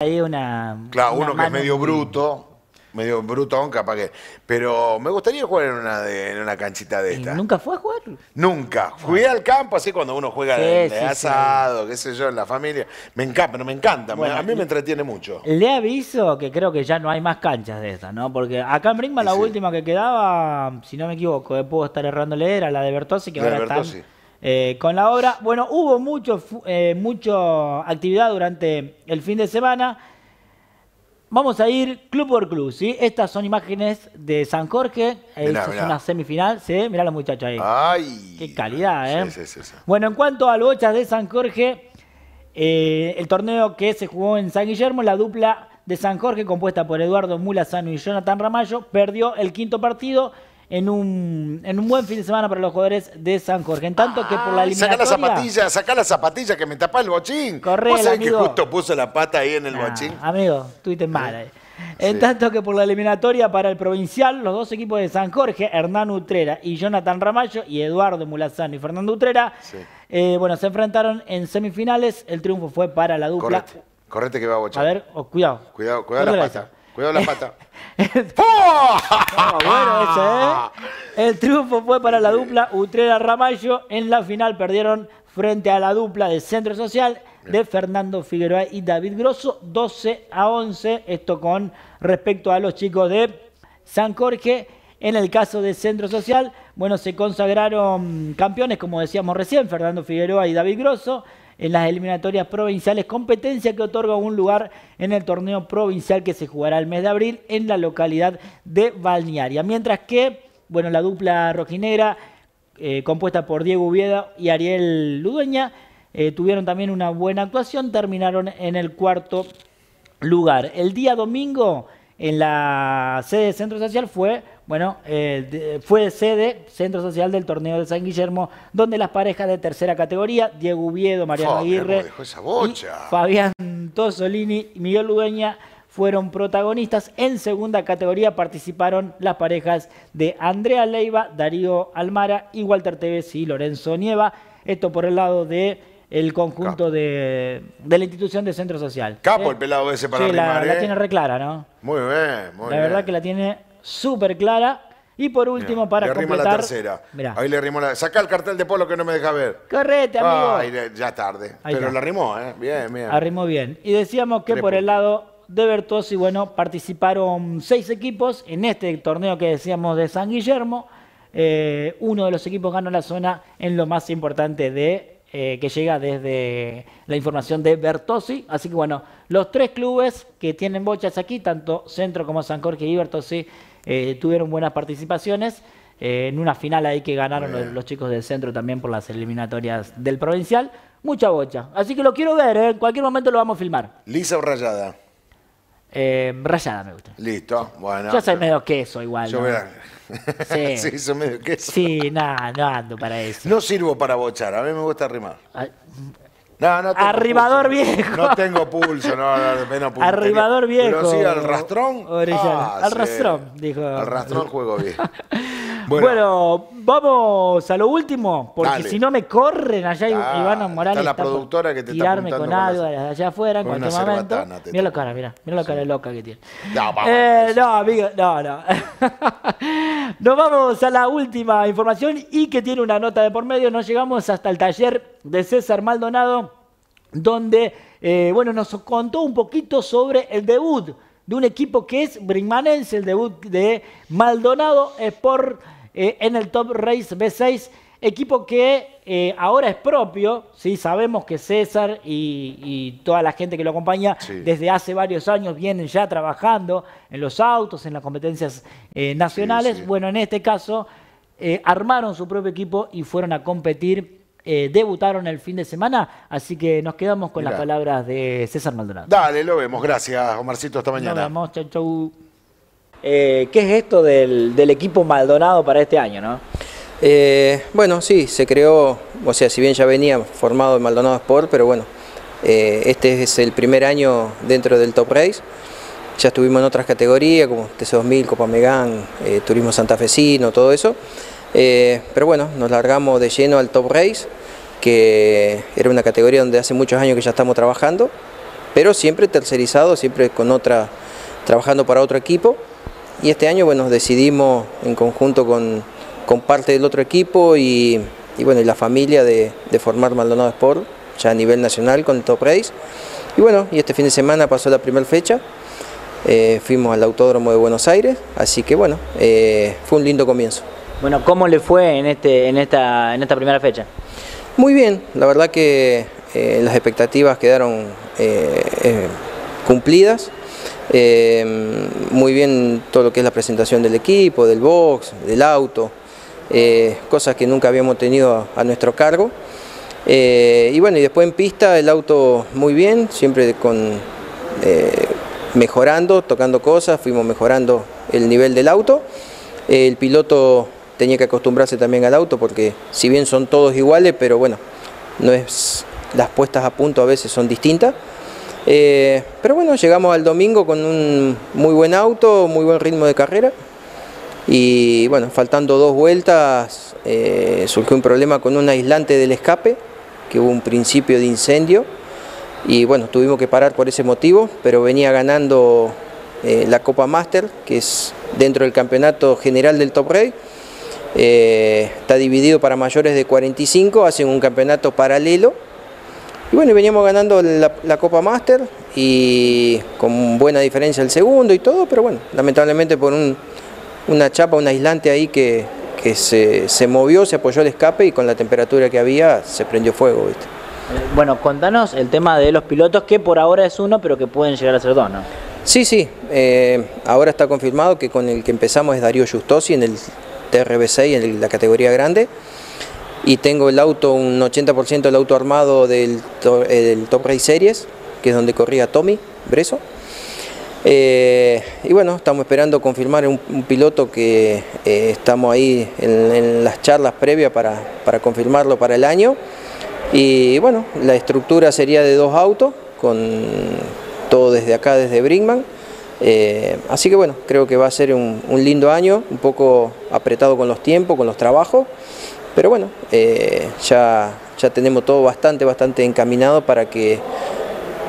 ahí una. Claro, una uno que es medio bruto, medio brutón, capaz que. Pero me gustaría jugar en una, de- en una canchita de ¿Y esta. ¿Nunca fue a jugar? Nunca. Fui al campo así cuando uno juega Sí, de, de sí. asado, qué sé yo, en la familia. Me encanta, pero me encanta. me- Bueno, a mí me entretiene mucho. Le aviso que creo que ya no hay más canchas de estas, ¿no? Porque acá en Brinkman la última que quedaba, si no me equivoco, eh, puedo estar errándole, era la de Bertossi, que La de ahora Bertossi. están eh, con la obra. Bueno, hubo mucho, eh, mucho actividad durante el fin de semana. Vamos a ir club por club, ¿sí? Estas son imágenes de San Jorge. Eh, Mirá, es una semifinal, ¿sí? Mirá la muchacha ahí. Ay. Qué calidad, ¿eh? Sí, sí, sí, sí. Bueno, en cuanto al bochas de San Jorge, eh, el torneo que se jugó en San Guillermo, la dupla de San Jorge, compuesta por Eduardo Mulazano y Jonathan Ramallo, perdió el quinto partido en un, en un buen fin de semana para los jugadores de San Jorge. En tanto que por la Ay, Sacá la eliminatoria... zapatilla, sacá la zapatilla que me tapa el bochín. Corre, ¿Vos sabés que justo puso la pata ahí en el Nah, bochín? Amigo, estuviste mal ahí. En Sí. tanto que por la eliminatoria para el provincial, los dos equipos de San Jorge, Hernán Utrera y Jonathan Ramallo, y Eduardo Mulazano y Fernando Utrera, Sí. eh, bueno, se enfrentaron en semifinales. El triunfo fue para la dupla. Correte, correte que va a bochar. A ver, oh, cuidado. Cuidado, cuidado la pata. Cuidado la pata. Ah, bueno, ese, ¿eh? El triunfo fue para la dupla Utrera Ramallo. En la final perdieron frente a la dupla de Centro Social de Fernando Figueroa y David Grosso, 12 a 11. Esto con respecto a los chicos de San Jorge. En el caso de Centro Social, bueno, se consagraron campeones, como decíamos recién, Fernando Figueroa y David Grosso, en las eliminatorias provinciales, competencia que otorga un lugar en el torneo provincial que se jugará el mes de abril en la localidad de Balnearia. Mientras que, bueno, la dupla rojinegra, eh, compuesta por Diego Ubieda y Ariel Ludueña, eh, tuvieron también una buena actuación, terminaron en el cuarto lugar. El día domingo en la sede de Centro Social fue, bueno, eh, de- fue sede Centro Social del torneo de San Guillermo, donde las parejas de tercera categoría, Diego Ubiedo, Mariano mirá Aguirre cómo dejó esa bocha. y Fabián Tosolini y Miguel Ludueña fueron protagonistas. En segunda categoría participaron las parejas de Andrea Leiva, Darío Almara y Walter Tevez y Lorenzo Nieva. Esto por el lado de el conjunto de, de la institución de Centro Social. Capo Eh, el pelado ese para sí, la, la ¿eh? tiene re clara, ¿no? Muy bien, muy la bien. verdad que la tiene súper clara. Y por último, para le completar... la tercera. Mirá. Ahí le arrimó la. Sacá el cartel de polo que no me deja ver. Correte, amigo. Ay, le- ya tarde. Ahí Pero la arrimó, ¿eh? Bien, bien. Arrimó bien. Y decíamos que Tres por el lado de Bertossi, bueno, participaron seis equipos en este torneo que decíamos de San Guillermo. Eh, uno de los equipos ganó la zona en lo más importante de eh, que llega desde la información de Bertossi. Así que bueno, los tres clubes que tienen bochas aquí, tanto Centro como San Jorge y Bertossi, eh, tuvieron buenas participaciones. eh, en una final ahí que ganaron los, chicos del centro también por las eliminatorias del provincial. Mucha bocha. Así que lo quiero ver, ¿eh? en cualquier momento lo vamos a filmar. ¿Lisa o rayada? Rayada me gusta. Listo. Bueno. Yo soy medio queso igual. Yo a- Sí. sí, soy medio queso. Sí, nada, no ando para eso. No sirvo para bochar, a mí me gusta arrimar. Ay, No, no tengo Arribador pulso. viejo. No tengo pulso, no, no, menos puntería. Arribador viejo. Pero sí, al rastrón. Original. Al sí. rastrón, dijo. Al rastrón juego bien. Bueno, vamos a lo último, porque si no me corren allá Ah, Ivana Morales está la productora que te está tirarme apuntando con con algo las- allá afuera en con cualquier momento. Mira la está- cara, mira, mira la cara loca que tiene. No, vamos, Eh, no, amigo, no, no. Nos vamos a la última información y que tiene una nota de por medio. Nos llegamos hasta el taller de César Maldonado, donde, eh, bueno, nos contó un poquito sobre el debut de un equipo que es Brinkmanense, el debut de Maldonado Sport eh, en el Top Race B6, equipo que eh, ahora es propio, ¿sí? sabemos que César y, y toda la gente que lo acompaña Sí. desde hace varios años vienen ya trabajando en los autos, en las competencias eh, nacionales. Sí, sí. Bueno, en este caso eh, armaron su propio equipo y fueron a competir. debutaron el fin de semana, así que nos quedamos con Mirá. las palabras de César Maldonado. Dale, lo vemos. Gracias, Omarcito. Hasta Nos mañana. vemos, chau, chau. Eh, ¿Qué es esto del, equipo Maldonado para este año, no? Eh, bueno, sí, se creó, o sea, si bien ya venía formado en Maldonado Sport, pero bueno, eh, este es el primer año dentro del Top Race. Ya estuvimos en otras categorías como TC2000, Copa Megán, Turismo Santafesino, todo eso. Pero bueno, nos largamos de lleno al Top Race, que era una categoría donde hace muchos años que ya estamos trabajando, pero siempre tercerizado, siempre con otra, trabajando para otro equipo. Y este año, bueno, decidimos en conjunto con, con parte del otro equipo y, y bueno, y la familia de, de, formar Maldonado Sport, ya a nivel nacional con el Top Race. Y bueno, y este fin de semana pasó la primera fecha, eh, fuimos al Autódromo de Buenos Aires, así que bueno, eh, fue un lindo comienzo. Bueno, ¿cómo le fue en, este, en, esta, en esta primera fecha? Muy bien, la verdad que eh, las expectativas quedaron eh, eh, muy bien todo lo que es la presentación del equipo, del box, del auto, cosas que nunca habíamos tenido a, nuestro cargo. y bueno, y después en pista el auto muy bien, siempre con mejorando, tocando cosas, fuimos mejorando el nivel del auto. El piloto tenía que acostumbrarse también al auto porque si bien son todos iguales, pero bueno, no es las puestas a punto a veces son distintas. Eh, pero bueno, llegamos al domingo con un muy buen auto, muy buen ritmo de carrera. Y bueno, faltando dos vueltas, eh, surgió un problema con un aislante del escape, que hubo un principio de incendio. Y bueno, tuvimos que parar por ese motivo, pero venía ganando eh, la Copa Master, que es dentro del campeonato general del Top Race está dividido para mayores de 45, hacen un campeonato paralelo. Y bueno, veníamos ganando la, Copa Master y con buena diferencia el segundo y todo, pero bueno, lamentablemente por una chapa, un aislante ahí que, se, movió, se apoyó el escape y con la temperatura que había se prendió fuego. ¿viste? Bueno, contanos el tema de los pilotos, que por ahora es uno, pero que pueden llegar a ser dos, ¿no? Sí, sí, eh, ahora está confirmado que con el que empezamos es Darío Justosi en el TRB6 en la categoría grande y tengo el auto, un 80% del auto armado del, eh, Top Race Series, que es donde corría Tommy Breso. Eh, y bueno, estamos esperando confirmar un, piloto que eh, estamos ahí en, las charlas previas para, para, confirmarlo para el año. Y bueno, la estructura sería de dos autos, con todo desde acá, desde Brinkman. Así que bueno, creo que va a ser un, lindo año, un poco apretado con los tiempos, con los trabajos, pero bueno, eh, ya, ya tenemos todo bastante, bastante encaminado para que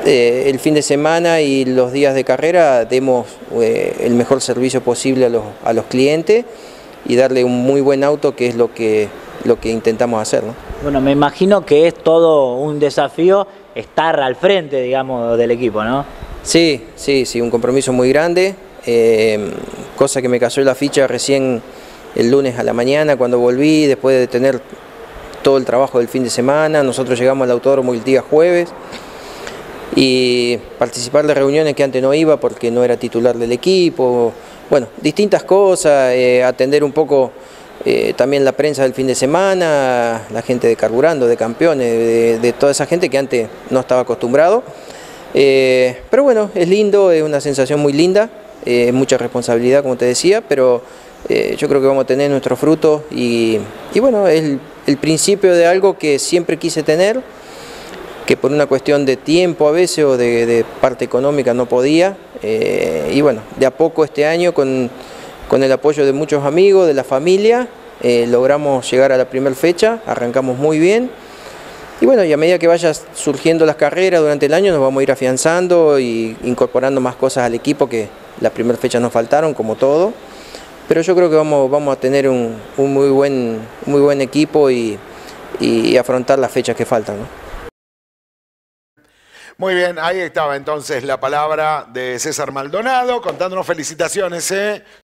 eh, el fin de semana y los días de carrera demos el mejor servicio posible a los, a los, clientes y darle un muy buen auto que es lo que, lo que intentamos hacer. Bueno, me imagino que es todo un desafío estar al frente, digamos, del equipo, ¿no? Sí, sí, sí, un compromiso muy grande, eh, cosa que me cayó la ficha recién el lunes a la mañana cuando volví, después de tener todo el trabajo del fin de semana, nosotros llegamos al autódromo el día jueves y participar de reuniones que antes no iba porque no era titular del equipo, bueno, distintas cosas, eh, atender un poco eh, también la prensa del fin de semana, la gente de Carburando, de Campeones, de, toda esa gente que antes no estaba acostumbrado. Eh, pero bueno, es lindo, es una sensación muy linda, mucha responsabilidad como te decía, pero eh, yo creo que vamos a tener nuestros frutos y, bueno, es el, principio de algo que siempre quise tener, que por una cuestión de tiempo a veces o de, parte económica no podía, y bueno, de a poco este año con, con el apoyo de muchos amigos, de la familia, logramos llegar a la primera fecha, arrancamos muy bien. Y bueno, y a medida que vayan surgiendo las carreras durante el año nos vamos a ir afianzando y incorporando más cosas al equipo que las primeras fechas nos faltaron, como todo. Pero yo creo que vamos, vamos a tener un, muy, buen, muy buen equipo y, afrontar las fechas que faltan. Muy bien, ahí estaba entonces la palabra de César Maldonado, contándonos felicitaciones. ¿eh?